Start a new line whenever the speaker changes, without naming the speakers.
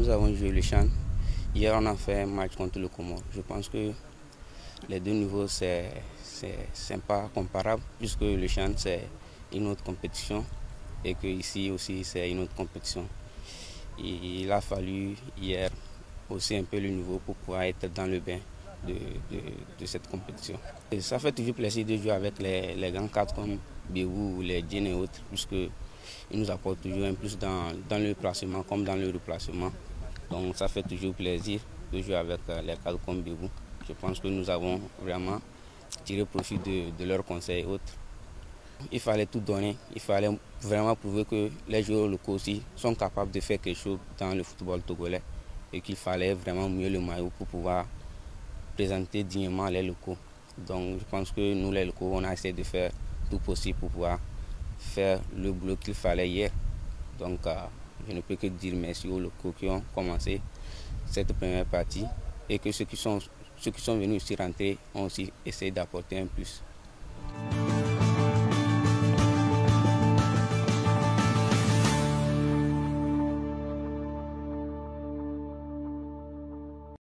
nous avons joué le Chan. Hier, on a fait un match contre le Comore. Je pense que les deux niveaux, c'est pas comparable, puisque le Chan, c'est une autre compétition et que ici aussi, c'est une autre compétition. il a fallu hier aussi un peu le niveau pour pouvoir être dans le bain de, cette compétition. Ça fait toujours plaisir de jouer avec les, les grands cadres comme Béou, les Djinn et autres, puisque ils nous apportent toujours un plus dans, le placement comme dans le replacement. Donc ça fait toujours plaisir de jouer avec euh, les cadres. Je pense que nous avons vraiment tiré profit de, de leurs conseils et autres. Il fallait tout donner, il fallait vraiment prouver que les joueurs locaux aussi sont capables de faire quelque chose dans le football togolais et qu'il fallait vraiment mieux le maillot pour pouvoir présenter dignement les locaux. Donc je pense que nous les locaux, on a essayé de faire tout possible pour pouvoir faire le boulot qu'il fallait hier. Donc euh, je ne peux que dire merci aux locaux qui ont commencé cette première partie et que ceux qui sont, ceux qui sont venus aussi rentrer ont aussi essayé d'apporter un plus.